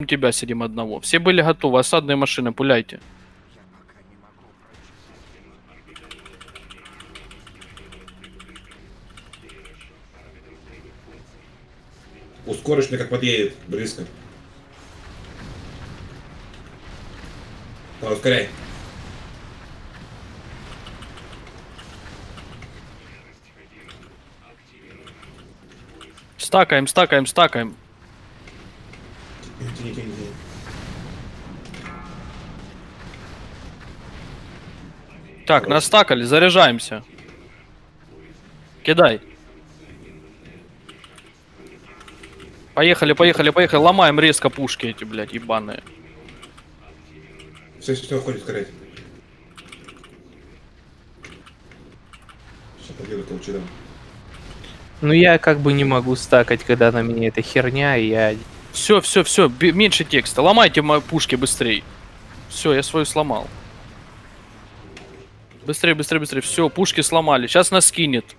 У тебя сидим одного. Все были готовы. Осадные машины, пуляйте. Мне как подъедет, близко. Давай, ускоряй. Стакаем, стакаем, стакаем. Тяни, тяни, тяни. Так, настакали, заряжаемся. Кидай. Поехали, поехали, поехали. Ломаем резко пушки эти, блядь, ебаные. Все, все, ходит, ускоряй. Сейчас подъеду к лучидам. Ну я как бы не могу стакать, когда на меня эта херня, и я... Все, все, все, меньше текста. Ломайте мои пушки быстрей. Все, я свою сломал. Быстрее, быстрее, быстрее. Все, пушки сломали. Сейчас нас кинет.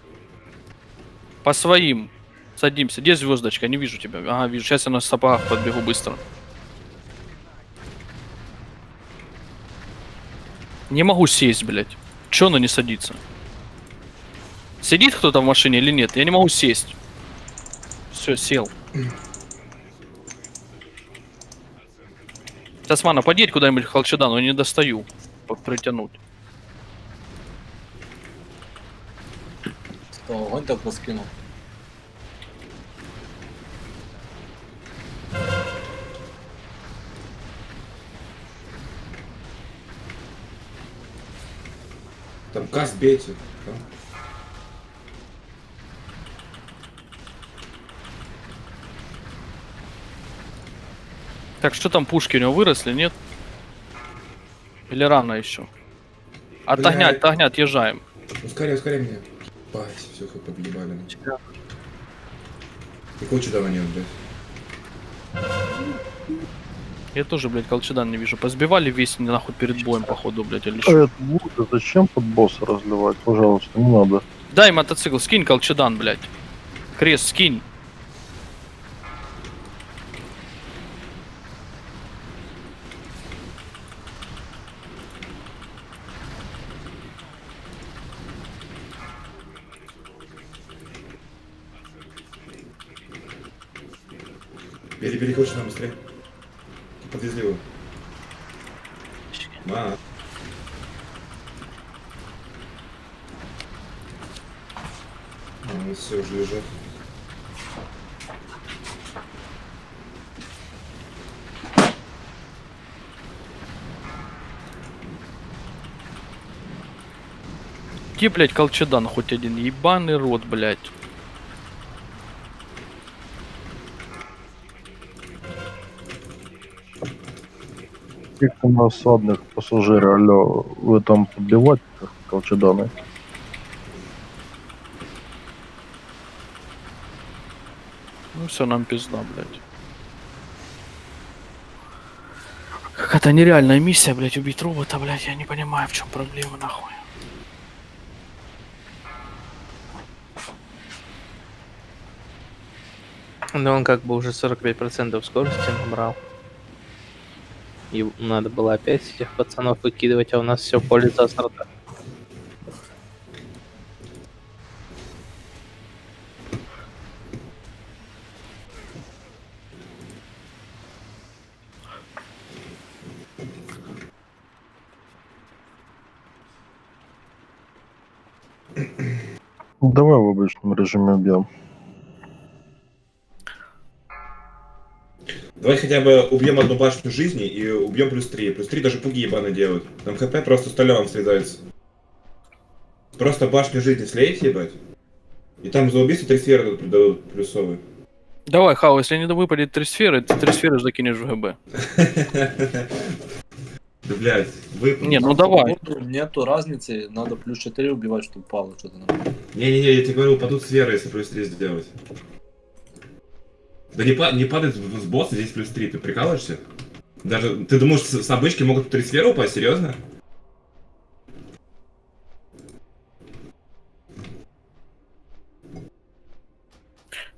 По своим. Садимся. Где звездочка? Не вижу тебя. Ага, вижу. Сейчас я на сапогах подбегу быстро. Не могу сесть, блядь. Че она не садится? Сидит кто-то в машине или нет? Я не могу сесть. Все, сел. Тасмана, подъедь куда-нибудь к Холчедану, я не достаю. Притянуть. Что, огонь так раскинул. Там газ бейте. да? Так, что там пушки у него выросли, нет? Или рано еще? От Блядь. огня, от огня отъезжаем. Ускоряй, ускоряй меня. Бать, все, как подъебали. И лучидана нет, блядь. Я тоже, блядь, колчедан не вижу. Позбивали весь нахуй перед боем, походу, блядь, или А что? это будет, зачем под босса разливать? Пожалуйста, не надо. Дай мотоцикл, скинь колчедан, блядь. Крест, скинь. Бери, бери лучидана быстрее. Подвезли его. А, а все, уже лежат. Где, блядь, колчедан хоть один? Ебаный рот, блядь. Сколько на осадных пассажиров, алло, вы там подбивать колчеданы? Ну все, нам пизда, блядь. Какая-то нереальная миссия, блядь, убить робота, блядь. Я не понимаю, в чем проблема, нахуй. Ну он как бы уже 45% скорости набрал. И надо было опять этих пацанов выкидывать, а у нас все поле засрато. Давай в обычном режиме убьем. Давай хотя бы убьем одну башню жизни и убьем плюс 3. Плюс 3 даже пуги ебаные делают. Там хп просто столем срезается. Просто башню жизни слейте, ебать. И там за убийство три сферы дадут- плюсовые. Давай, Хау, если не выпадет три сферы, ты три сферы закинешь в ГБ. Да, блядь, вы... Не, ну давай. Нету, разницы, надо плюс 4 убивать, чтобы пало что-то. Не-не-не, я тебе говорю, упадут сферы, если плюс 3 сделать. Да не, па- не падает с босса, здесь плюс 3, ты прикалываешься? Даже, ты думаешь, с, с обычки могут три сферы упасть, серьезно?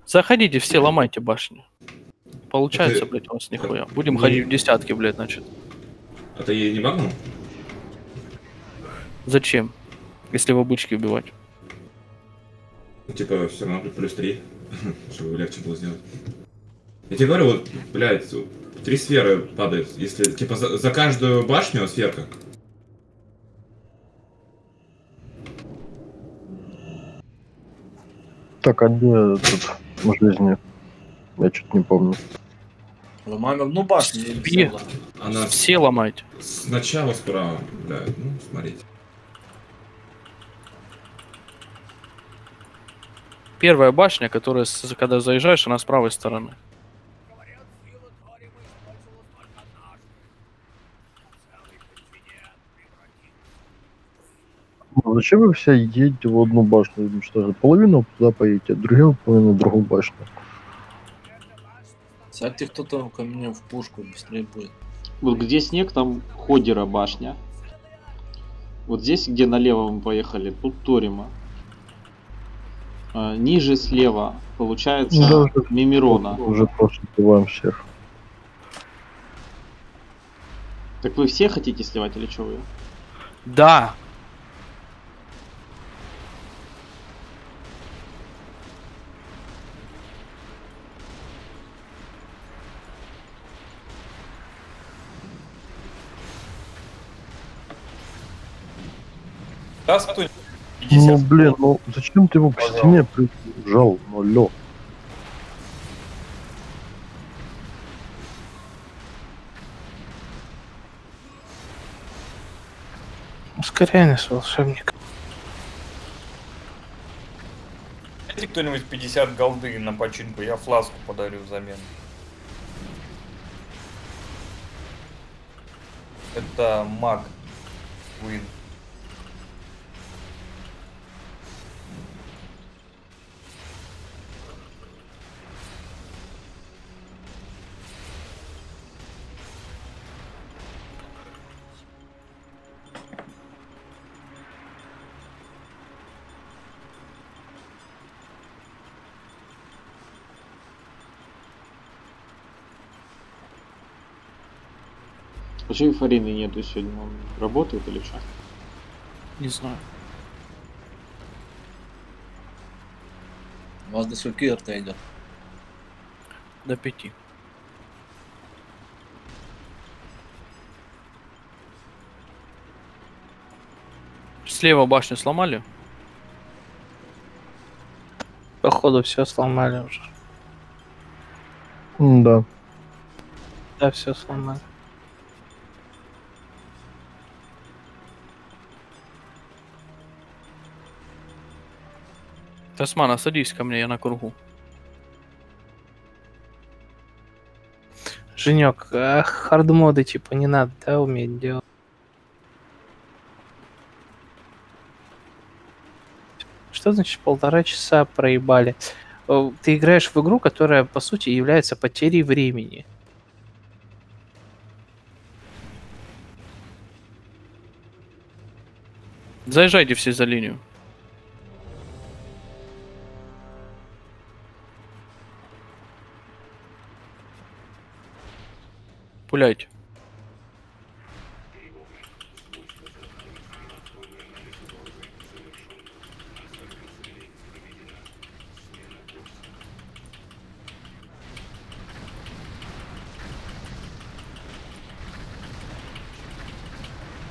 Заходите, все ломайте башню. Получается, Ты- блядь, у нас нихуя. Будем Не- ходить в десятки, блядь, значит. А ты ей не багнул? Зачем? Если в обычке убивать. Ну, Типа, все равно плюс 3, чтобы легче было сделать. Я тебе говорю, вот, блядь, три сферы падает. Если, типа, за, за каждую башню сферка. Так, а где этот в жизни? Я что-то не помню. Ломаем одну башню да. Она Все ломайте. сначала справа, блядь, ну, смотрите. Первая башня, которая, когда заезжаешь, она с правой стороны. Зачем вы все едете в одну башню? Что же, половину туда поедете, а другую половину в другую башню. Сядьте кто-то ко мне в пушку, быстрее будет. Вот где снег, там Ходера башня. Вот здесь, где налево мы поехали, тут Торима. А, ниже слева получается да, Мимирона. Уже просто убиваем всех. Так вы все хотите сливать или что вы? Да! Даст кто-нибудь Ну, 50? блин, ну зачем ты его к стене прижал? Ну, алло. Ускоряемый с волшебником. Дайте кто-нибудь 50 голды на починку, я фласку подарю взамен. Это маг. Уин. Почему Фарины нету сегодня? Он работает или что? Не знаю. У вас до скольки РТ идет? До пяти. Слева башню сломали? Походу все сломали уже. М, Да. Да, все сломали. Тасмана, садись ко мне, я на кругу. Женек, а хардмоды типа не надо, да, уметь делать? Что значит полтора часа проебали? Э, Ты играешь в игру, которая по сути является потерей времени. Заезжайте все за линию. Пуляйте.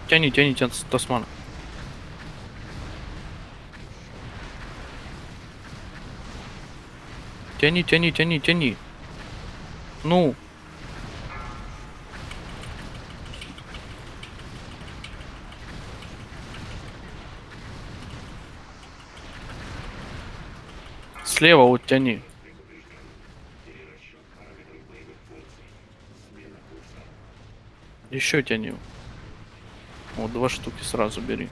Тяни, тяни, тяни, Тасмана. Тяни, тяни, тяни, тяни. Ну. Слева вот тяни. Еще тяни. Вот два штуки сразу бери.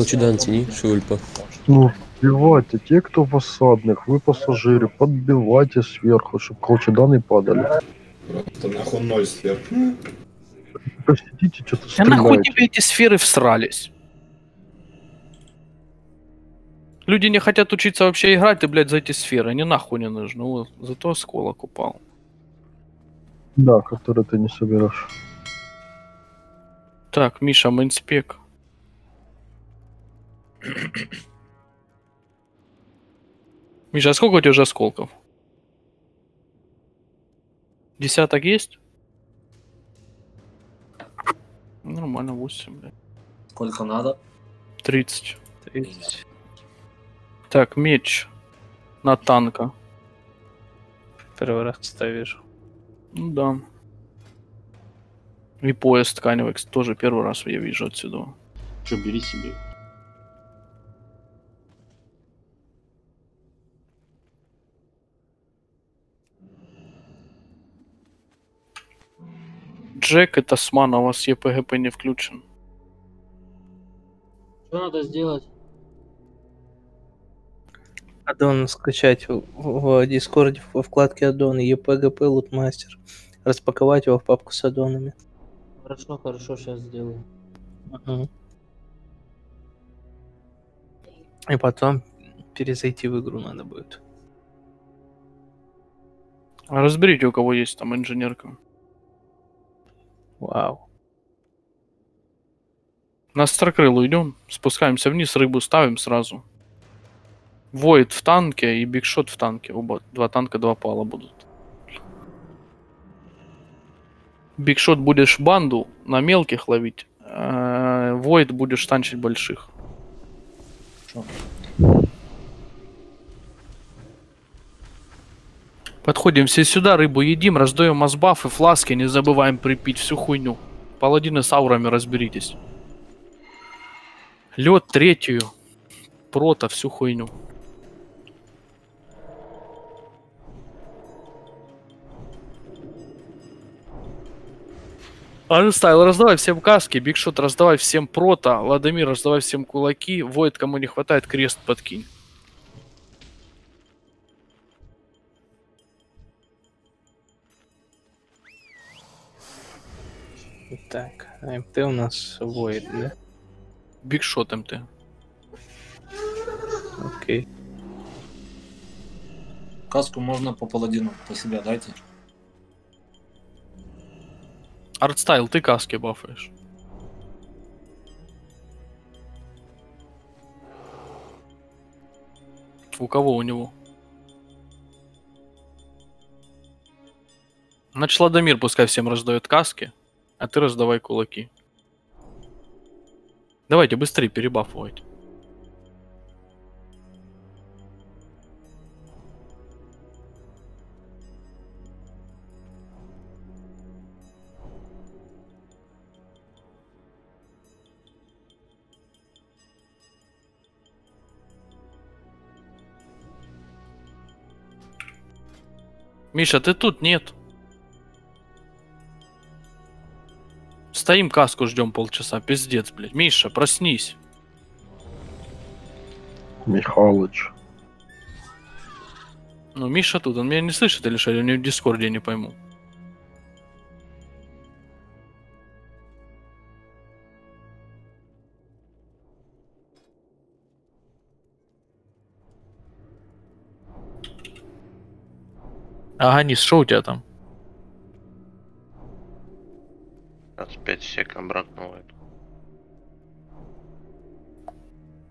Kılıçıdan tini, şulpa. Ну, Подбивайте, те, кто в осадных, вы пассажиры, подбивайте сверху, чтобы колчеданы падали. Просто нахуй ноль сверху. Посидите, что-то Да нахуй тебе эти сферы всрались? Люди не хотят учиться вообще играть, ты, блядь, за эти сферы. Они нахуй не нужны. Вот, зато осколок упал. Да, который ты не соберешь. Так, Миша, мейнспек. Миша, а сколько у тебя уже осколков? Десяток есть? Нормально, 8, блядь. Сколько надо? 30. 30. Так, меч на танка. Первый раз, кстати, вижу. Ну да. И поезд тканевый, тоже первый раз я вижу отсюда. Что, бери себе. Джек и Тасман, а у вас ЕПГП не включен. Что надо сделать? Аддон скачать в, в Дискорде во вкладке аддон EPGP Лутмастер. Распаковать его в папку с аддонами. Хорошо, хорошо, сейчас сделаю. Мгм. И потом перезайти в игру надо будет. А разберите, у кого есть там инженерка. Вау. На Старкрылу идем, спускаемся вниз, рыбу ставим сразу. Воид в танке и Бигшот в танке. Оба, два танка, два пала будут. Бигшот будешь банду на мелких ловить. а Воид будешь танчить больших. Шо? Подходим все сюда, рыбу едим, раздаем мазбафы, фласки, не забываем припить всю хуйню. Паладины с аурами разберитесь. Лед третью. Прото, всю хуйню. Арнстайл, раздавай всем каски, Бигшот раздавай всем прото, Ладомир раздавай всем кулаки, Воид, кому не хватает, крест подкинь. Так, АМТ у нас воет, да? Бигшот МТ. Окей. Каску можно по паладину, по себя дайте. Артстайл, ты каски бафаешь. У кого у него? Значит, Ладомир пускай всем раздает каски, а ты раздавай кулаки. Давайте быстрее перебафывайте. Миша, ты тут? Нет. Стоим каску ждем полчаса. Пиздец, блядь. Миша, проснись. Михалыч. Ну, Миша тут, он меня не слышит или что? Или у него в Дискорде, я не пойму. Ага, Низ, что у тебя там? 25 сек обратно в эту.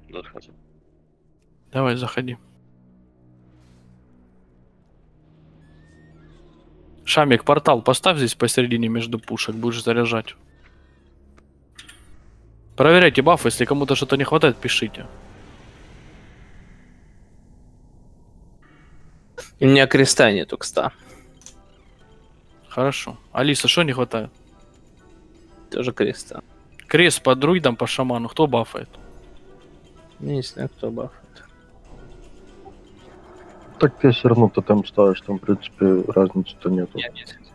Захожу. Давай, заходи. Шамик, портал поставь здесь посередине между пушек, будешь заряжать. Проверяйте бафы, если кому-то что-то не хватает, пишите. У меня креста нету, кста. Хорошо. Алиса, что не хватает? Тоже креста. Крест по друидам, по шаману. Кто бафает? Не знаю, кто бафает. Так ты все равно тотем ставишь, там, в принципе, разницы-то нету. Я,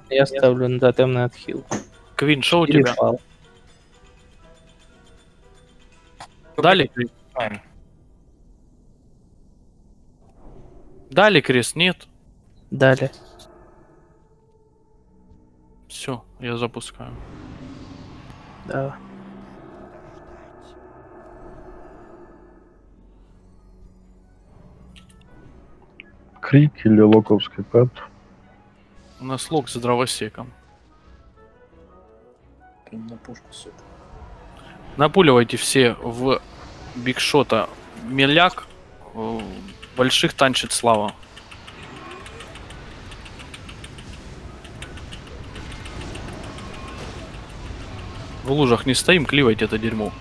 я ставлю на тотемный отхил. Квин, что у Или тебя? фал. Дали? Знаем. Дали крест, нет? Дали. Все, я запускаю. Да. Крик или локовский пэт. У нас лог с дровосеком. Прям на пушку все. Напуливайте все в бигшота меляк. э, Больших танчит слава. В лужах не стоим, кливайте это дерьмо.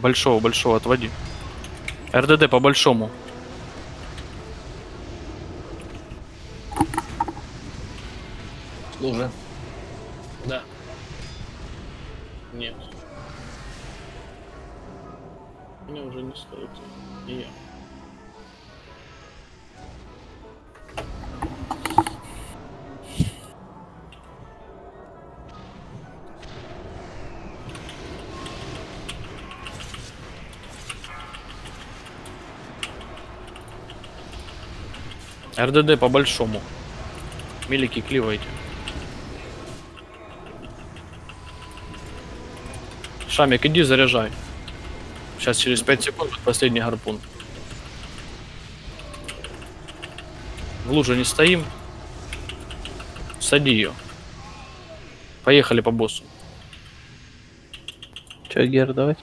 Большого, большого отводи. РДД по большому. Служи. РДД по большому. Милики кливайте. Шамик, иди заряжай. Сейчас через 5 секунд последний гарпун. В луже не стоим. Сади ее. Поехали по боссу. Че, Гер, давать?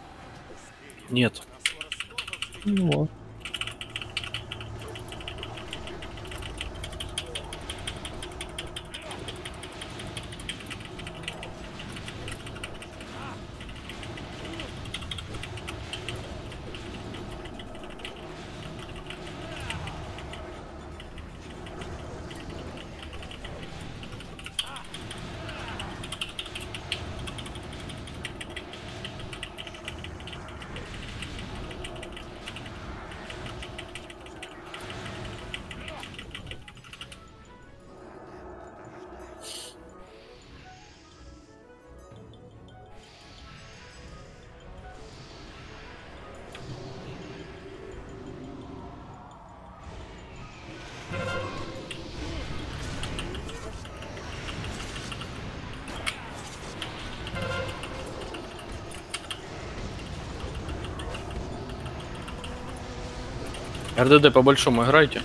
Нет. Ну вот. РДД по большому играйте.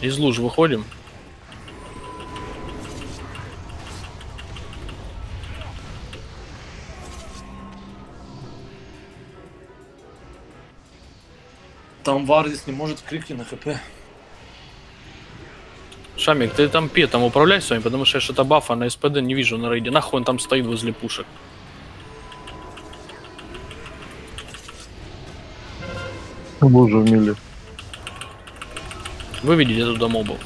Из луж выходим. Там Вардис не может крикни на хп. Шамик, ты там пе, там управляй с вами, потому что я что-то бафа на СПД не вижу на рейде. Нахуй он там стоит возле пушек. Лужа в миле. Выведите туда мобов.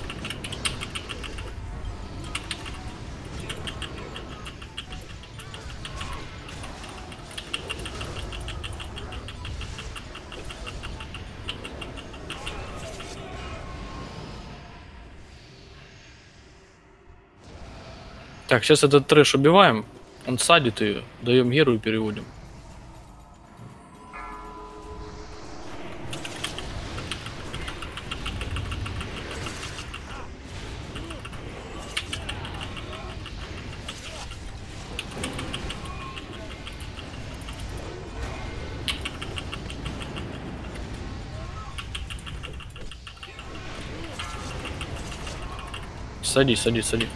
Так, сейчас этот трэш убиваем. Он садит ее, даем геру и переводим. Садись, садись, садись.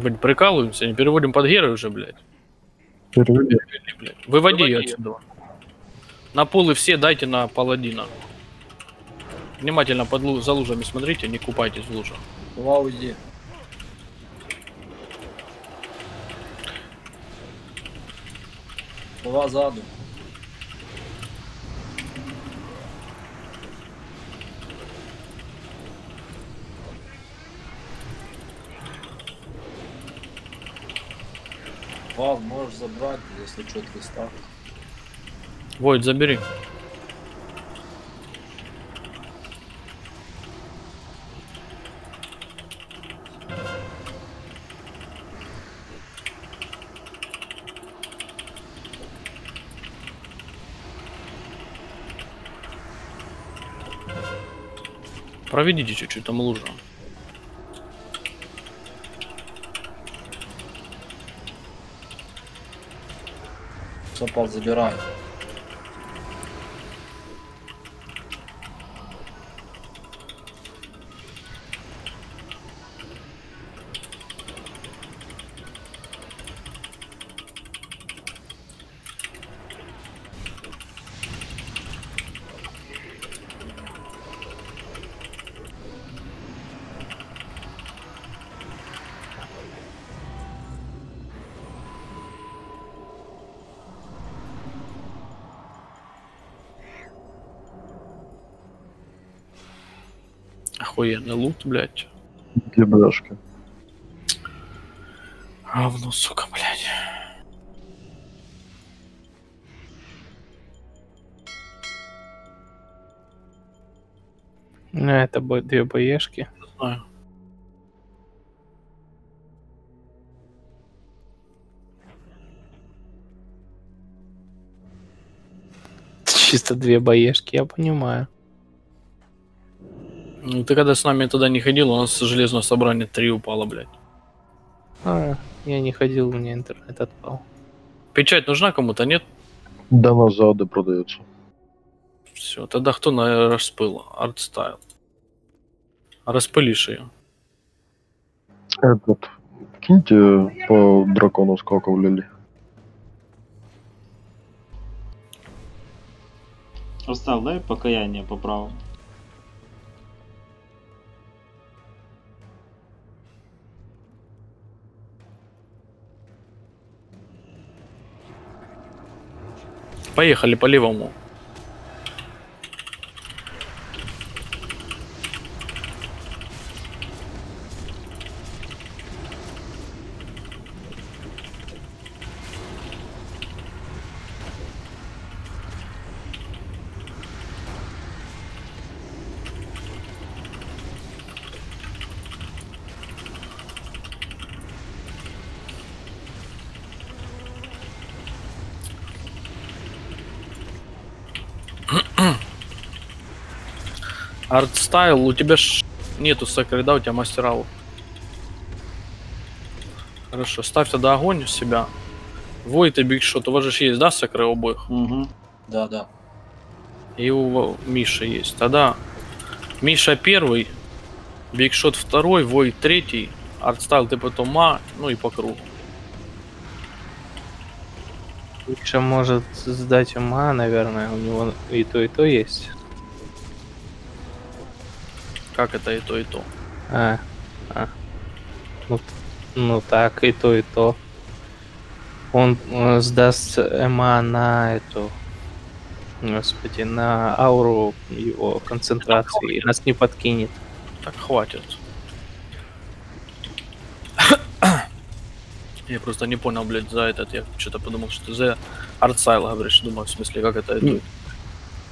Блядь, прикалываемся, не переводим под герой уже, блядь. Перевели. блядь. Выводи ее отсюда. На полы все дайте на паладина. Внимательно под лу- за лужами смотрите, не купайтесь в лужах. Вау, иди. Можешь забрать, если что, 300. Войд, забери. Проведите чуть-чуть там лужа. Сопал забирай. Охуенный лут, блядь. Две бляшки. Говно, сука, блядь. Ну, это будет две боешки. Знаю. Чисто две боешки, я понимаю. Ну, ты когда с нами туда не ходил, у нас железное собрание 3 упало, блядь. А, я не ходил, у меня интернет отпал. Печать нужна кому-то, нет? Да назад продается. Все, тогда кто на распыл? Артстайл. Распылишь ее. Этот. Киньте по дракону сколько влили. Оставь, дай покаяние по праву. Поехали по левому. Артстайл, у тебя ж нету сакры, да, у тебя мастерал. Хорошо, ставь тогда огонь у себя. Войт и Бигшот, у вас же ж есть, да, сакры у обоих? Угу. Да, да. И у Миши есть. Тогда Миша первый, Бигшот второй, Войт третий, Артстайл ты потом ма, ну и по кругу. Миша может сдать ума, наверное, у него и то, и то есть. Как это и то, и то. А, а. Ну, ну так, и то, и то. Он э, сдаст Эма на эту, господи, на ауру его концентрации и нас не подкинет. Так хватит. Я просто не понял, блядь, за этот. Я что-то подумал, что ты за Артсайл говоришь. Думаю, в смысле, как это? Это?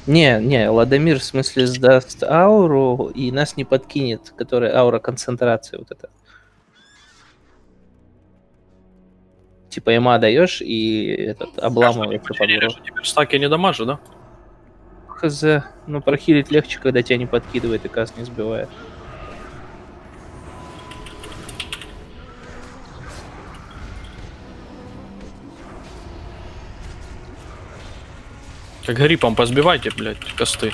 Не, не, Ладомир в смысле сдаст ауру и нас не подкинет, которая аура концентрации вот это. Типа Эма даешь и этот Потеряешь, урон. теперь стаки не дамажу, да? Хз, ну прохилить легче, когда тебя не подкидывает и кас не сбивает. Как гриппом позбивайте, блядь, косты.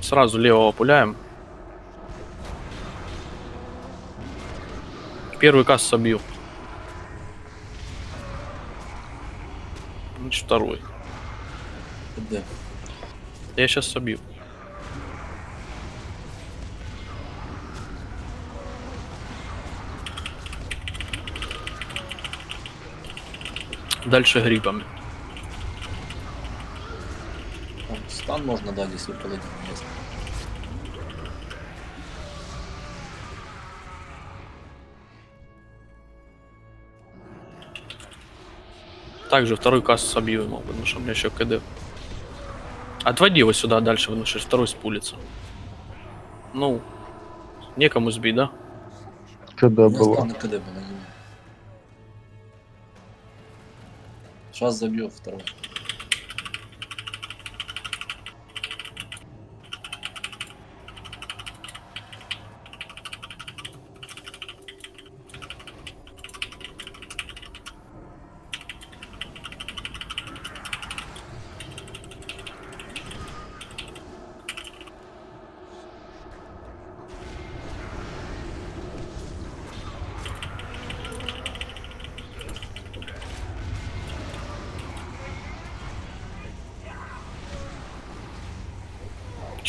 Сразу левого пуляем. Первый касс собью. Ну, Значит, второй. Да. Я сейчас собью. Дальше грибами. Стан можно дать, если паладин есть. Также второй касс собью ему, потому что у меня еще КД. Отводи его сюда дальше, потому что второй спулится. Ну, некому сбить, да? Когда было? На КД было. Сейчас забью второй.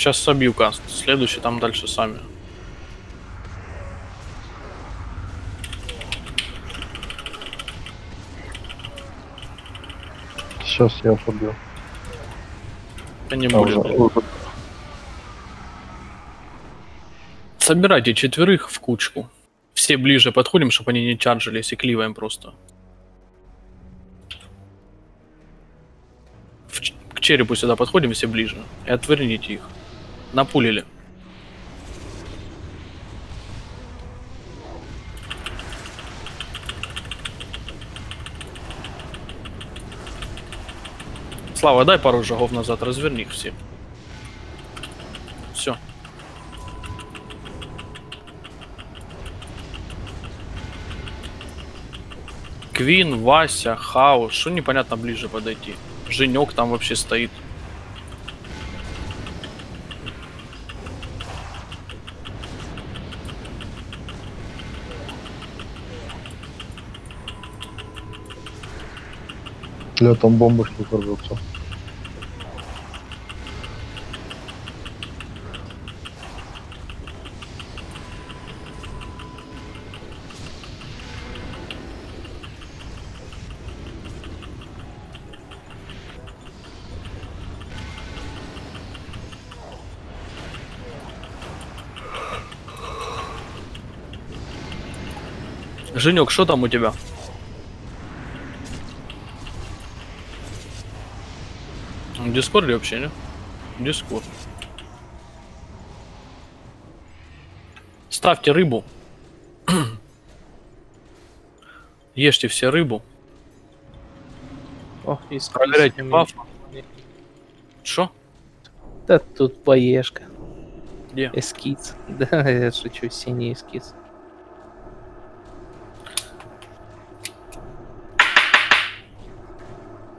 Сейчас собью каст. Следующий там дальше сами. Сейчас я побью. Да не А, будет. уже- Собирайте четверых в кучку. Все ближе подходим, чтобы они не чаржились и кливаем просто. В к черепу сюда подходим все ближе. И отверните их. Напулили. Слава, дай пару шагов назад, разверни их все. Все. Квин, Вася, Хаос. Что непонятно ближе подойти? Женек там вообще стоит. Летом бомбочки взорвется. Женек, что там у тебя? В Дискорде вообще, не? Дискорд. Ставьте рыбу. Ешьте все рыбу. О, эскиз Проверяйте баф. Что? Да тут боешка. Где? Эскиз. Да, я шучу, синий эскиз.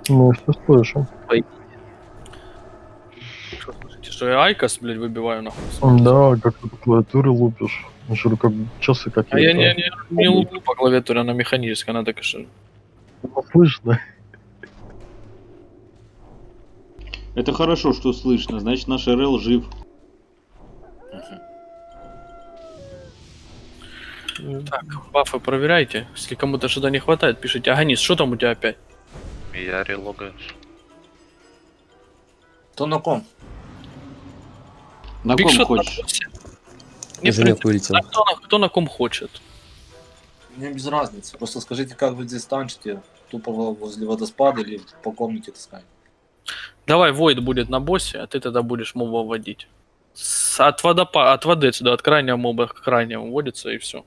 Ну. Что, слушайте, что я Айкос, блядь, выбиваю нахуй? Да, как ты по клавиатуре лупишь. Ну, что, как часы А какие-то. я не, не, не луплю по клавиатуре, она механическая, она так что... Ну, слышно. Это хорошо, что слышно. Значит, наш РЛ жив. Так, бафы проверяйте. Если кому-то что-то не хватает, пишите. Аганис, что там у тебя опять? Я релогаюсь. Кто на ком? Хочешь? напился. Мне в принципе, вылетел. а кто, на, кто на ком хочет. Мне без разницы. Просто скажите, как вы здесь танчите. Тупо во- возле водоспада или по комнате таскать. Давай, Войд будет на боссе, а ты тогда будешь моба вводить. С- от, водопа, от воды отсюда, от крайнего моба к крайнему вводится и все.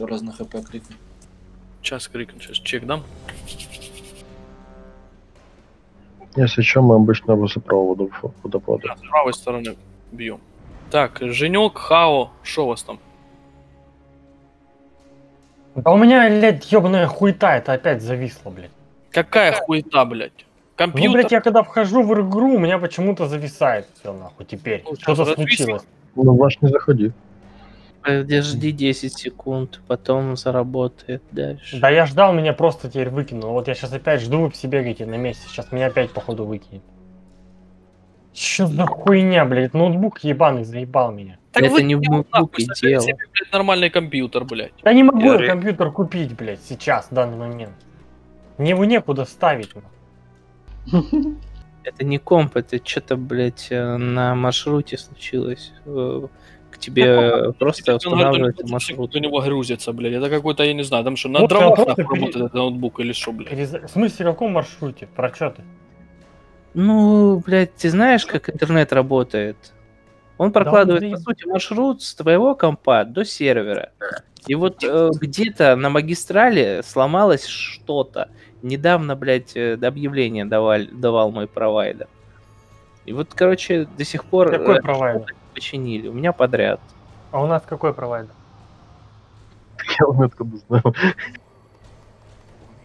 Еще раз на хп крикни. Сейчас крикну, сейчас чек дам. Если что, мы обычно возле правого водопа- водопада. С правой стороны бьем. Так, Женек, Хао, что у вас там? Да у меня, блядь, ебаная хуета, это опять зависло, блядь. Какая хуета, блядь? Ну, Компьютер. блядь, я когда вхожу в игру, у меня почему-то зависает все нахуй теперь. Ну, Что-то случилось. Ну, ваш не заходи. Подожди 10 секунд, потом заработает дальше. Да я ждал, меня просто теперь выкинуло. Вот я сейчас опять жду, вы все бегаете на месте. Сейчас меня опять, походу, выкинет. Чё за хуйня, блядь? Ноутбук ебаный заебал меня. Так Это вы не в ноутбуке дело. себе, блядь, нормальный компьютер, блядь. Да не могу я Я- компьютер купить, блядь, сейчас, в данный момент. Мне его некуда ставить. Это не комп, это что-то, блядь, э, на маршруте случилось. Тебе э, просто он маршрут. у него грузится, блядь. Это какой-то, я не знаю, там что, на Вот дровах нахуй работает этот ноутбук или что, блядь? Перез- В смысле, в каком маршруте? Про что ты? Ну, блядь, ты знаешь, как интернет работает? Он прокладывает, он по сути, маршрут с твоего компа до сервера. И вот э, где-то на магистрали сломалось что-то. Недавно, блядь, э, объявление давал, давал мой провайдер. И вот, короче, до сих пор Какой э, провайдер? Починили. У меня подряд. А у нас какой провайдер? Я вам откуда знаю.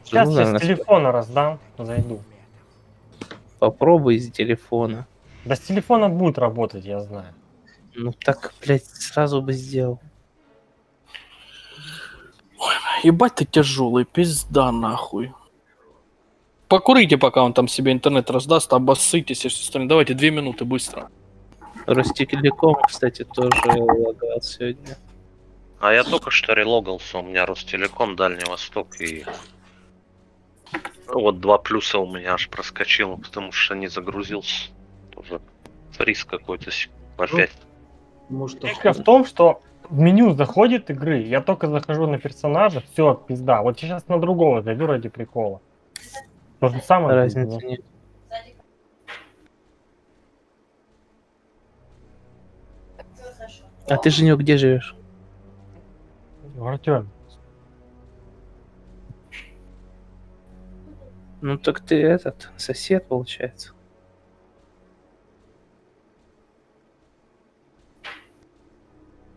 Сейчас Ну, я с телефона раздам, зайду. Попробуй из телефона. Да с телефона будет работать, я знаю. Ну так, блядь, сразу бы сделал. Ебать ты тяжелый, пизда нахуй. Покурите, пока он там себе интернет раздаст, обоссытесь и все остальное. Давайте две минуты быстро. Ростелеком, кстати, тоже лагал сегодня. А я только что релогался, у меня Ростелеком, Дальний Восток и... Ну, вот два плюса у меня аж проскочило, потому что не загрузился. Тоже фриз какой-то опять. Может, Фишка в том, что в меню заходит игры, я только захожу на персонажа, все, пизда. Вот сейчас на другого зайду ради прикола. То же самое. Разницы нет. А ты, Женек, где живешь? В Артеме. Ну так ты этот, сосед, получается.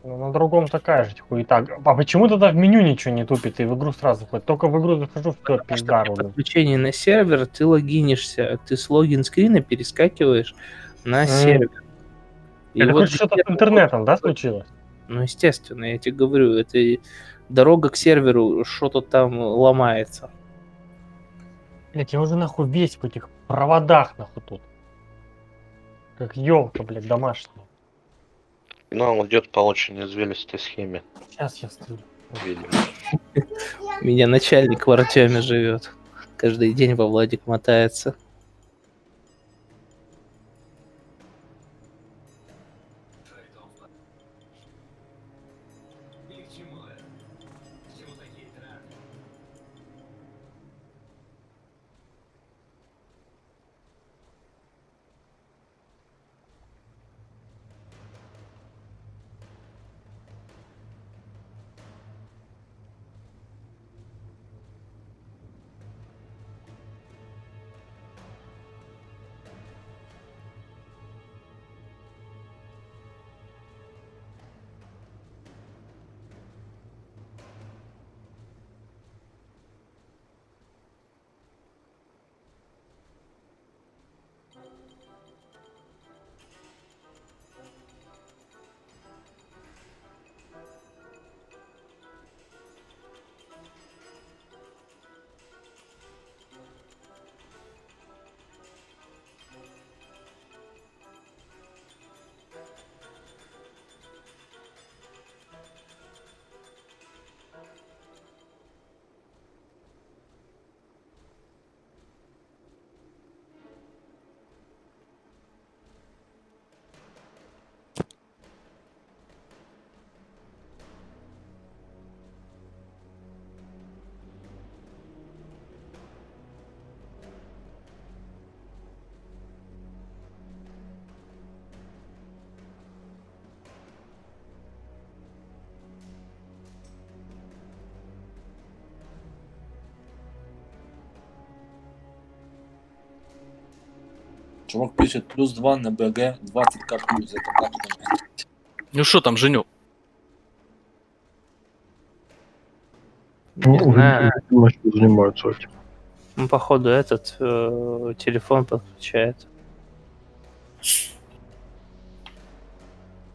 Ну, на другом такая же хуета. А почему тогда в меню ничего не тупит и в игру сразу ходит? Только в игру захожу, все, пизда подключении на сервер ты логинишься, ты с логин скрина перескакиваешь на Мгм. сервер. И Это вот хоть что-то с интернетом, да, случилось? Ну, естественно, я тебе говорю, это и дорога к серверу, что-то там ломается. Блять, я уже нахуй весь в этих проводах нахуй тут. Как елка, блядь, домашняя. Но он идет по очень извилистой схеме, Сейчас я стрелю. видимо. Меня начальник в Артеме живет. Каждый день во Владик мотается. Чувак пишет плюс 2 на БГ 20к плюс. Это как это? Ну что там, Женю? Не знаю. что занимаются этим. Ну, походу, этот э, телефон подключает.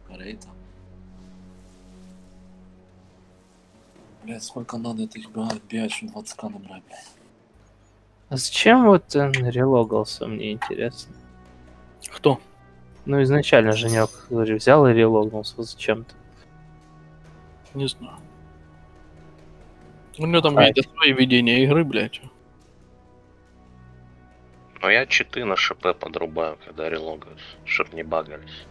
Рейта. Блять, сколько надо этих бегать, чтобы 20 набрать, блядь. А зачем вот он релогался, мне интересно? Ну, изначально Женек, говорю, взял и релогнулся зачем-то. Не знаю. У него там А, какие-то свои видения игры, блядь. Но я читы на ШП подрубаю, когда релогаюсь, чтоб не багались.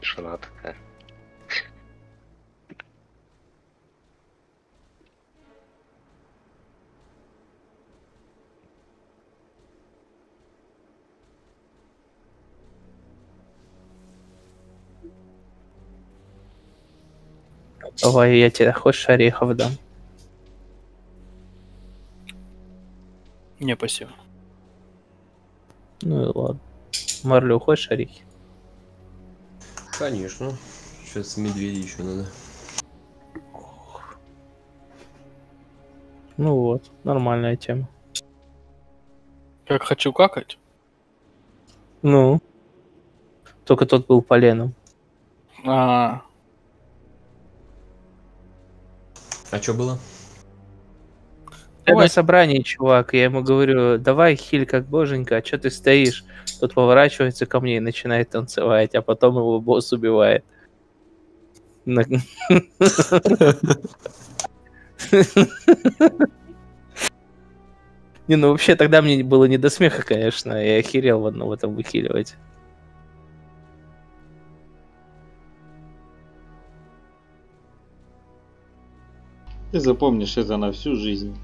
Тишина такая. Давай, я тебе хочешь орехов дам. Не, спасибо. Ну и ладно. Марлю, хочешь орехи? Конечно. Сейчас медведя еще надо. Ну вот, нормальная тема. Как хочу какать? Ну. Только тот был поленом. А, А что было? Я на собрании, чувак, я ему говорю, давай хиль как боженька, а что ты стоишь? Тот поворачивается ко мне и начинает танцевать, а потом его босс убивает. Не, ну вообще тогда мне было не до смеха, конечно. Я охерел в одном этом выхиливать. Ты запомнишь это на всю жизнь.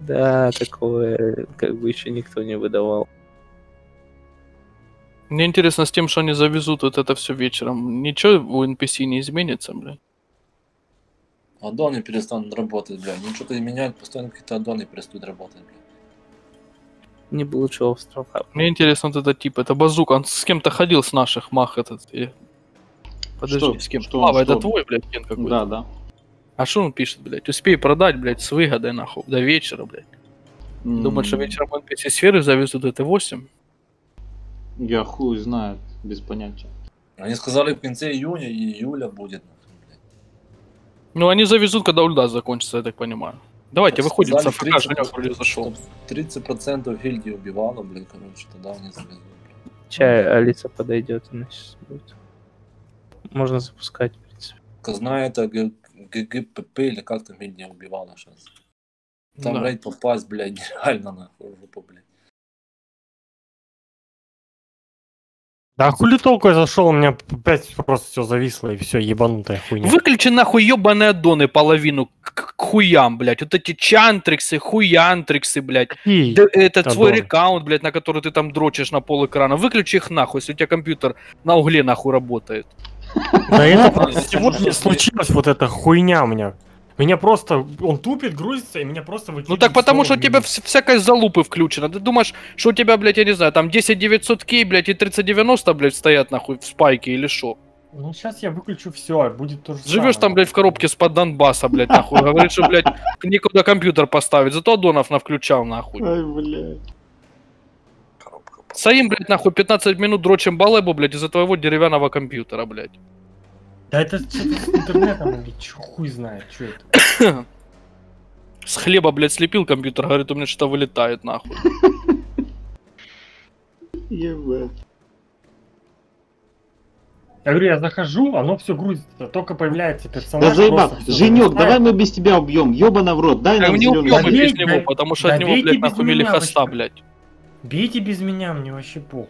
Да, такое как бы еще никто не выдавал. мне интересно с тем, что они завезут вот это все вечером. Ничего у NPC не изменится, блядь. Аддоны перестанут работать, блядь. Ну что-то меняют, постоянно какие-то аддоны перестают работать, блядь. Не было лучшего острова. Мне интересно вот этот тип, это базука, он с кем-то ходил с наших мах этот. и- Подожди, Что? с кем? Что а, он, это что? твой, блядь, кен какой-то. Да, да. А что он пишет, блядь? Успей продать, блядь, с выгодой, нахуй, до вечера, блядь. Думаешь, что М, вечером NPC сферы завезут это 8? Я хуй знает, без понятия. Они сказали в конце июня и июля будет. нахуй, блядь. Ну, они завезут, когда ульда закончится, я так понимаю. Давайте, Так выходим, сказали, с АФК, 30 Женек вроде зашел. чтоб 30% гильдии убивало, блин, короче, тогда они завезут. Чай Алиса подойдет, она сейчас будет. Можно запускать, в принципе. Казна это ГГПП или как там гильдия убивала сейчас. Там, Да. блядь, попасть, блядь, нереально нахуй жопу, блядь. Да хули толку я зашел, у меня опять просто все зависло и все, ебанутая хуйня. Выключи нахуй ебаные аддоны половину к, к хуям, блядь. Вот эти чантриксы, хуянтриксы, блядь. Какие Да этот свой аддоны? рекаунт, блядь, на который ты там дрочишь на пол экрана. Выключи их нахуй, если у тебя компьютер на угле нахуй работает. Да это просто сегодня случилось вот эта хуйня у меня. Меня просто, он тупит, грузится, и меня просто выкидывает. Ну так потому что у тебя всякая залупы включена. Ты думаешь, что у тебя, блядь, я не знаю, там 10900К, блядь, и 3090, блядь, стоят нахуй в спайке или что? Ну сейчас я выключу все, будет то же Живешь там, блядь, в коробке с-под Донбасса, блядь, нахуй. Говоришь, что, блядь, некуда компьютер поставить. Зато Донов навключал, нахуй. Ай, блядь. Своим, блядь, нахуй 15 минут дрочим балебу, блядь, из-за твоего деревянного компьютера, блядь. Да это что-то с интернетом или чё, хуй знает, что это. С хлеба, блядь, слепил компьютер, говорит, у меня что-то вылетает, нахуй. Ебать. Я говорю, я захожу, оно все грузится, только появляется персонаж. Да заебал. Женек, давай мы без тебя убьем. Ёбана в рот. Дай нам не зелёный убьем мы без него, да- потому что от него, блядь, нахуй мили хоста, блядь. Бейте без меня, мне вообще похуй.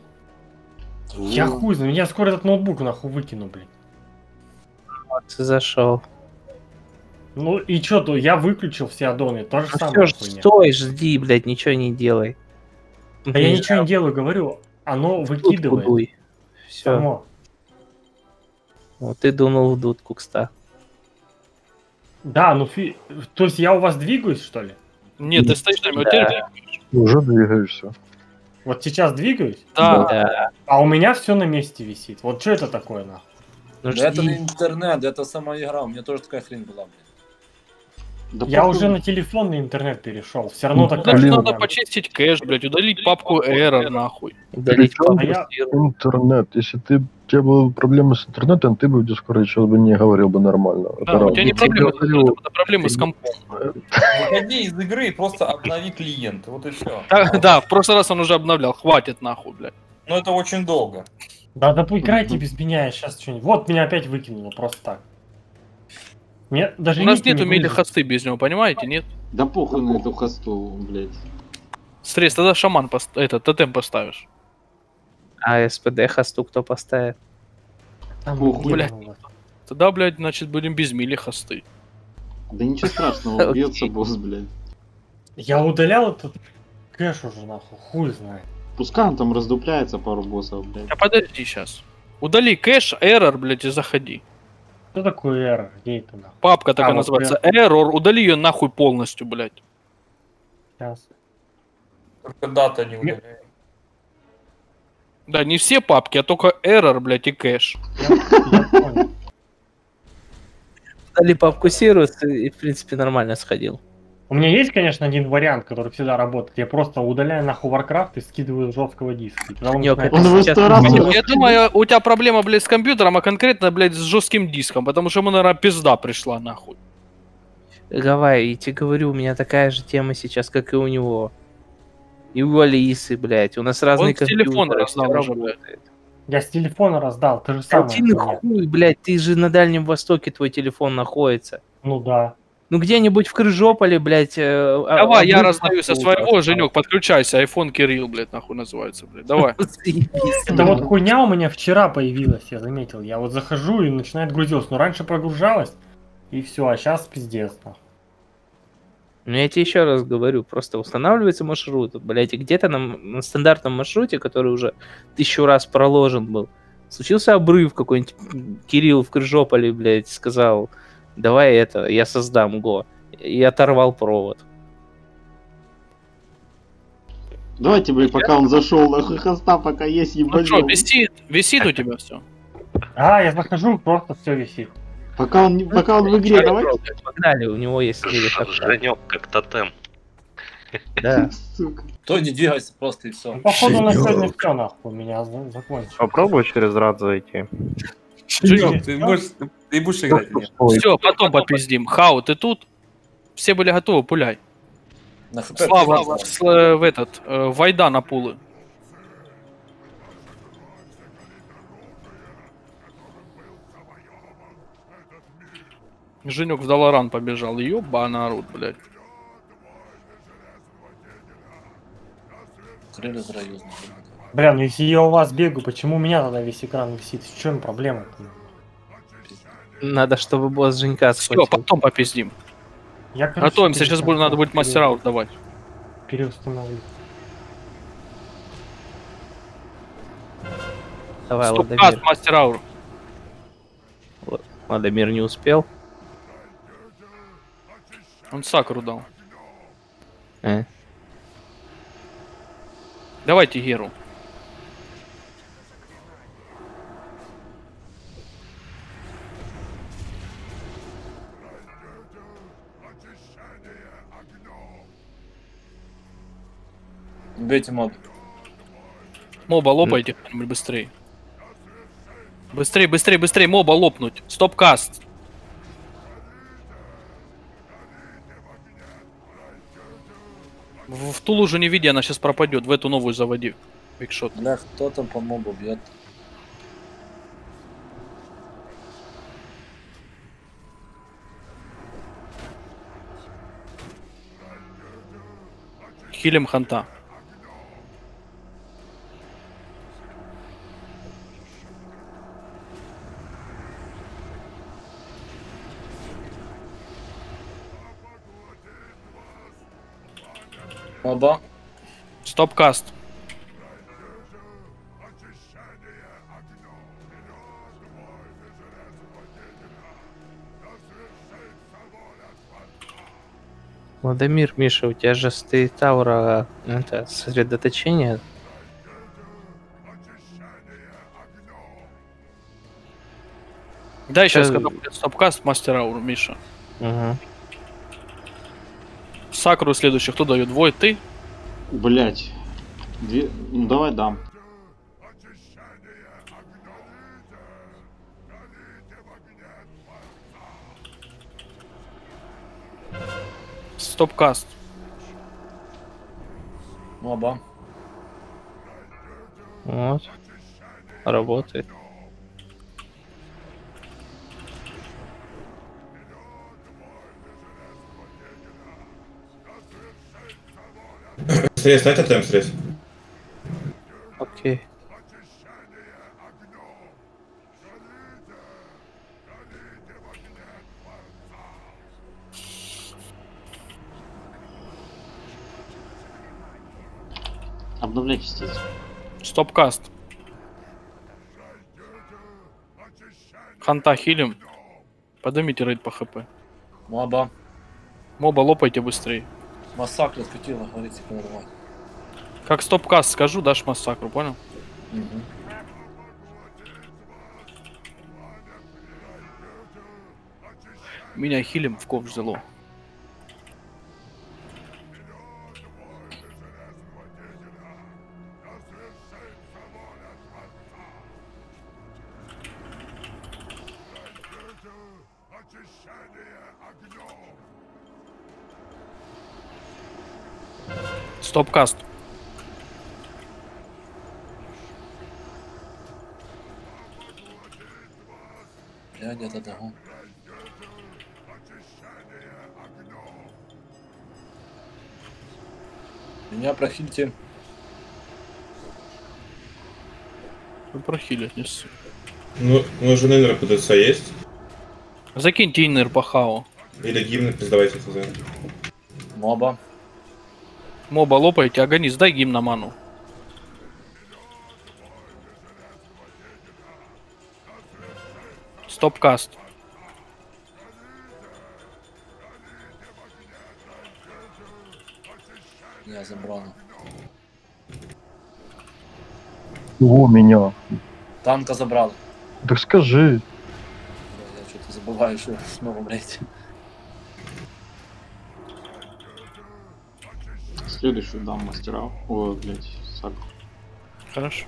Я хуй знаю, я скоро этот ноутбук нахуй выкину, блин. Вот ты зашел. Ну и чё, то я выключил все аддоны, то же Ну самое хуйня. стой, жди, блядь, ничего не делай. Да я ничего не делаю, говорю, оно выкидывает. Все. Само. Вот ты дунул в дудку, кста. Да, ну фи... То есть я у вас двигаюсь, что ли? Нет, ты стоишь вот Да. Уже двигаешься. Вот сейчас двигаюсь? Да. Да. А у меня все на месте висит. Вот что это такое, нахуй? Ну, Да это не интернет, это сама игра. У меня тоже такая хрень была, блин. Да Я похуй. уже на телефонный интернет перешел. Все равно Ну, так Блин, надо да. почистить кэш, блядь, удалить папку error, нахуй. Удалить Причём А я- папку. Интернет. Если ты тебя были проблемы с интернетом, ты бы в Дискорде сейчас бы не говорил бы нормально. Это Да, у раз. тебя не проблемы, говорю, это проблемы с компом. Выходи из игры и просто обнови клиент. Вот и все. Да, да, в прошлый раз он уже обновлял, хватит нахуй, блядь. Но это очень долго. Да, да играйте без меня, я сейчас что-нибудь. Вот меня опять выкинуло, просто так. Мне даже У нас ники нет не умели грузит. хосты без него, понимаете, нет? Да похуй на эту хосту, блядь. Стресс, тогда шаман, пост- это, тотем поставишь. А СПД хосту кто поставит? Там Похуй. блядь. Тогда, блядь, значит, будем без мили хосты. Да ничего страшного, убьется босс, блядь. Я удалял этот кэш уже нахуй, хуй знает. Пускай он там раздупляется пару боссов, блядь. А подожди сейчас. Удали кэш, error, блядь, и заходи. Что такое error? Где это нахуй? Папка такая А, называется. Error, удали ее нахуй полностью, блядь. Сейчас. Только дата не удаляет. Да, не все папки, а только error, блядь, и кэш. Я понял. Удали папку сервис и, в принципе, нормально сходил. У меня есть, конечно, один вариант, который всегда работает. Я просто удаляю нахуй Warcraft и скидываю с жесткого диска. Он Ёк, начинает- Он его Сейчас сто раз мы- его Я думаю, у тебя проблема, блядь, с компьютером, а конкретно, блядь, с жестким диском, потому что ему, наверное, пизда пришла, нахуй. Гавай, и тебе говорю, у меня такая же тема сейчас, как и у него. И у Алисы, блядь. У нас разные с телефона компьютеры, раздал блядь. работает. Я с телефона раздал, ты же. Один хуйня. хуй, блядь, ты же на Дальнем Востоке твой телефон находится. Ну да. Ну где-нибудь в Крыжополе, блядь. э, а- Давай, я обрыв раздаю со своего, остался. Женек, подключайся, iPhone Кирилл, блядь, нахуй называется, блядь. Давай. Это вот хуйня у меня вчера появилась, я заметил. Я вот захожу и начинает грузиться. Но раньше прогружалось, и все, а сейчас пиздец. нахуй. Ну я тебе еще раз говорю, просто устанавливается маршрут, блядь, и где-то на, на стандартном маршруте, который уже тысячу раз проложен был, случился обрыв какой-нибудь. Кирилл в Крыжополе, блядь, сказал, давай это, я создам Го. И оторвал провод. Давайте, блядь, пока он зашел, нахуй хоста, пока есть Ну что, висит, висит у тебя все. А, я захожу, просто все висит. Пока он, не- пока он в игре, давай. Погнали, у него есть Женек как тотем. Да. Сука. То не двигайся просто и все. Ну, походу на сегодня все нахуй, у меня за- закончилось. Попробуй через рад зайти. Женек, Ты будешь, ты будешь играть или нет? Ой, все, потом попиздим. Хау, ты тут? Все были готовы, пуляй. Слава, э, в этот, э, Вайда на пулы. Женек в Долоран побежал. Ёба народ, блядь. Крылья Бля, ну если я у вас бегаю, почему у меня тогда весь экран висит? В чем проблема? Надо, чтобы босс Женька Все, схватил. потом попиздим. Я, короче, Готовимся, сейчас будет, надо будет мастер аут давать. Переустановлю. Давай, Стоп, Ладомир. мастер аур. Ладомир не успел. Он сакру дал. Э. Давайте Геру. Бейте мод. Моба лопайте кто-нибудь быстрее. Быстрее, быстрее, быстрее, моба лопнуть. Стоп каст. В, в ту лужу не види, она сейчас пропадет. В эту новую заводи. Бигшот. Бля, кто там по мобу бьет? Хилим ханта. Моба. Стоп каст. Владимир, Миша, у тебя же стоит аура это, сосредоточение. Дай сейчас, когда будет стопкаст, мастер ауру, Миша. Угу. Сакру следующий, кто дает? Двое, ты? Блять. Две... Ну давай дам. Стопкаст. Моба. Вот. Работает. Стресс, дай тотем стресс. Окей. Обновляй частицы. Стопкаст. Ханта хилим. Поднимите рейд по хп. Моба. Моба лопайте быстрее. Массакр скотина, говорится, нормально. Как стопкаст скажу, дашь массакру, понял? Угу. Меня хилим в ковш взяло. Стопкаст. Бля, где-то догон. Меня прохильте. Вы прохилить не ссу. Ну, нужен иннер ПДЦ есть? Закиньте иннер по хау. Или гимн пиздавайте хз. Моба. Моба лопайте, агонист, дай гимн на ману. Стопкаст. Я забрал. О, меня. Танка забрал. Так скажи. Я что-то забываю, что снова, блядь. Следующую дам мастера. Ой, блять, сак. Хорошо.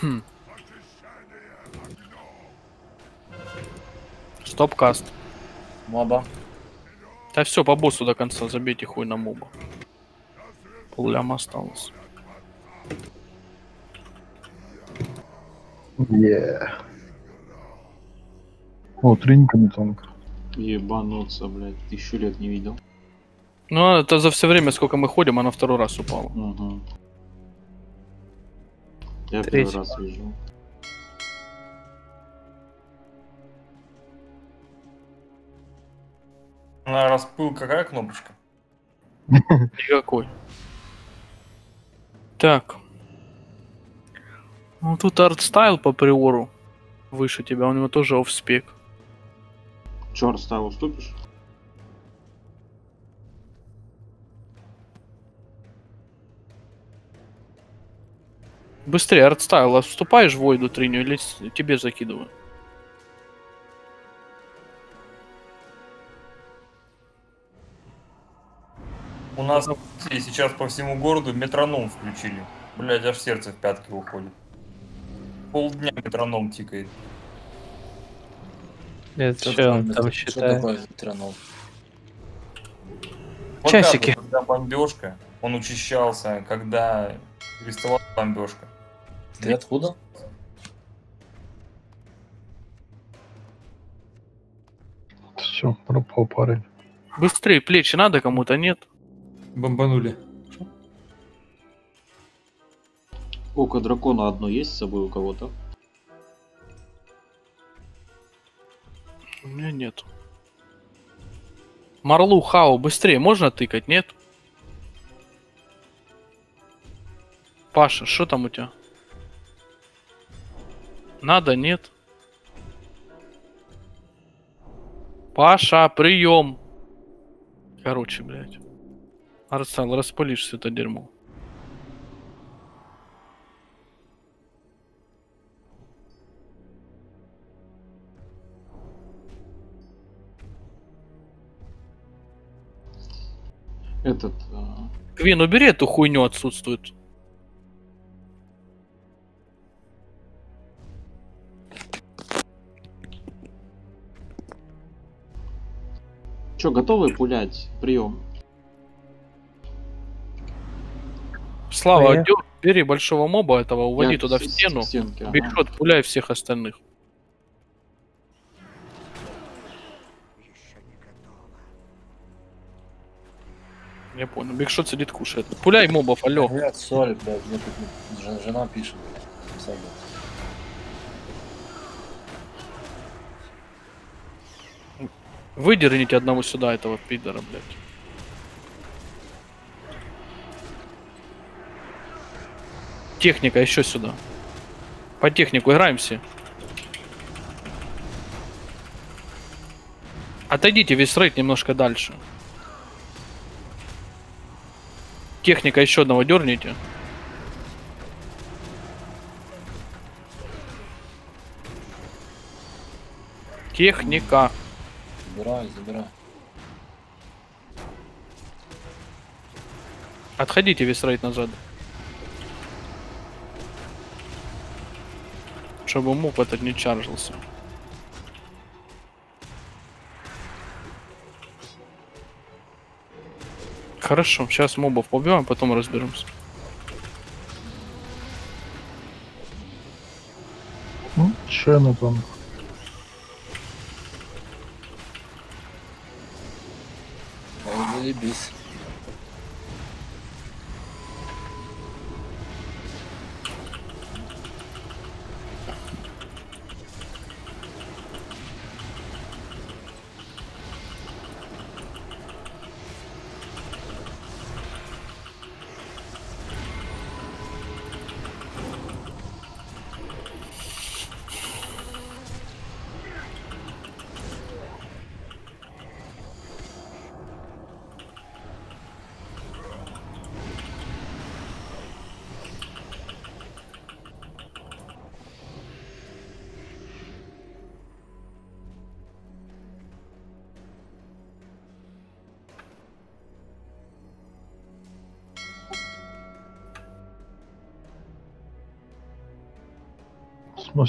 Стопкаст. Моба. Да все, по боссу до конца забейте хуй на моба. Полляма осталось. Е. О, тренька не танк. Ебануться, блять, тысячу лет не видел. Ну, это за все время, сколько мы ходим, она второй раз упала. Угу. Я Третий. первый раз вижу. На распыл какая кнопочка? Никакой. Так. Ну тут артстайл по приору выше тебя, у него тоже офспек. Чё, стайл уступишь? Быстрее, артстайл, а вступаешь в войду триню или тебе закидываю? У нас сейчас по всему городу метроном включили. Блять, аж сердце в пятки уходит. Полдня метроном тикает. Это Что что он такое там метро- Что считает? такое ветеранол? Часики. Когда бомбежка, он учащался, когда переставала бомбежка. Ты откуда? Все, пропал парень. Быстрее, плечи надо кому-то, нет? Бомбанули. Око дракона одно есть с собой у кого-то? У меня нет. Марлу, Хау, быстрее, можно тыкать, нет? Паша, что там у тебя? Надо, нет? Паша, прием. Короче, блядь. Арсал, распылишь все это дерьмо. Этот... э, Квин, убери эту хуйню отсутствует. Чё, готовы пулять? Прием. Слава, бери большого моба этого, уводи Я туда в стену. к стенке, ага. Пуляй всех остальных. Я понял. Бигшот сидит, кушает. Пуляй мобов, алло. Нет, сори, блядь, мне тут жен- жена пишет. Выдерните одного сюда, этого пидора, блядь. Техника еще сюда. По технику играем все. Отойдите весь рейд немножко дальше. Техника еще одного дерните. Техника. Забирай, забирай. Отходите весь рейд назад. Чтобы муп этот не чаржился. Хорошо, сейчас мобов побьем, потом разберемся. Ну, Чена там. Ой, заебись.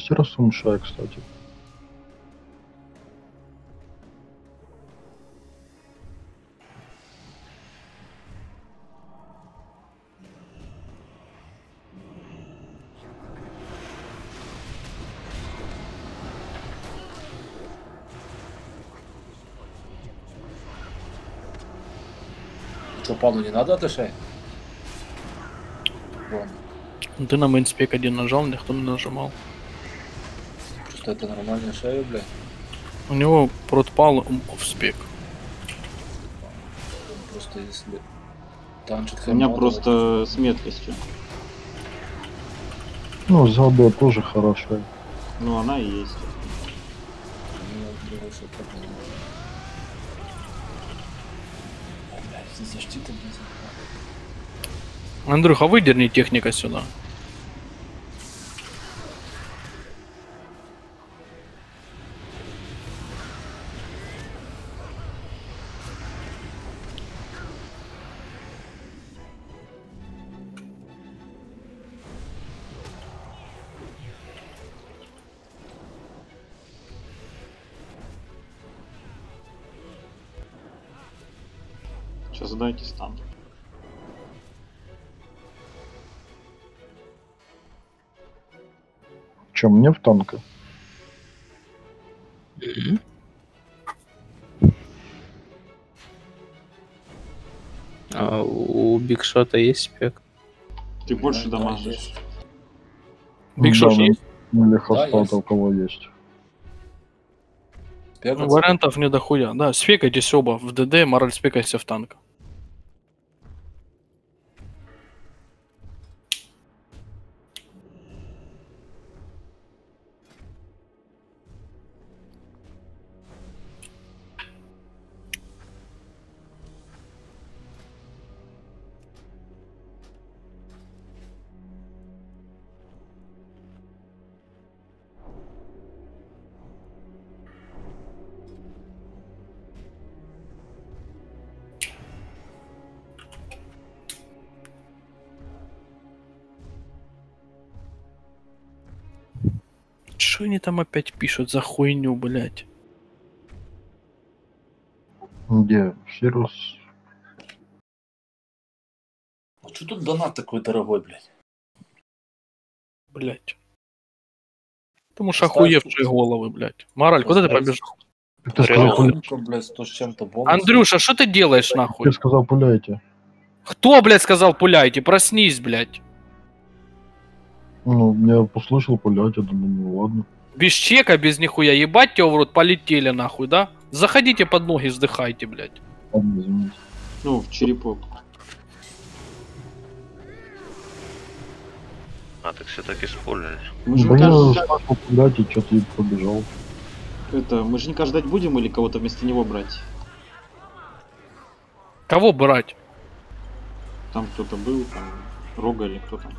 С мастера Сумшая, кстати. Что, пану не надо атышей? Вон, Ну, Ты на мейнспек один нажал, никто не нажимал. Просто это нормальная шея, блядь. У него протпал в спек. Просто если танчик У меня просто с меткостью. Ну, Забо тоже хорошая. Ну, она и есть. у меня другой что проблема. Блядь, здесь защита, блядь. Андрюха, выдерни техника сюда. Че, мне в танка? А у Бигшота есть спек? Ты больше Да, дамажишь. есть. Биг Шот да, есть? Ну, или Да, хостата есть. у кого есть. Спекаться? Вариантов не дохуя. Да, спекайтесь оба в ДД, мораль спекайся в танк. Что они там опять пишут за хуйню, блядь? Где? Сирус. А что тут донат такой дорогой, блядь? Блядь. Потому что охуевшие головы, блядь. Мораль, куда ты побежал? Ты сказал, блядь, 100 с чем-то. Андрюша, что ты делаешь нахуй? ты сказал пуляйте. Кто, блядь, сказал пуляйте? Проснись, блядь. Ну, я послышал пулять, я думаю, ну ладно. Без чека, без нихуя. Ебать тебя в рот, полетели нахуй, да? Заходите под ноги, вздыхайте, блядь. Ладно, извините. Ну, в черепок. А, так все-таки спулили. Мы Ну, Женька, я ж- слышал пулять и что-то побежал. это, мы Женька ждать будем или кого-то вместо него брать? Кого брать? Там кто-то был, там Рога или кто там.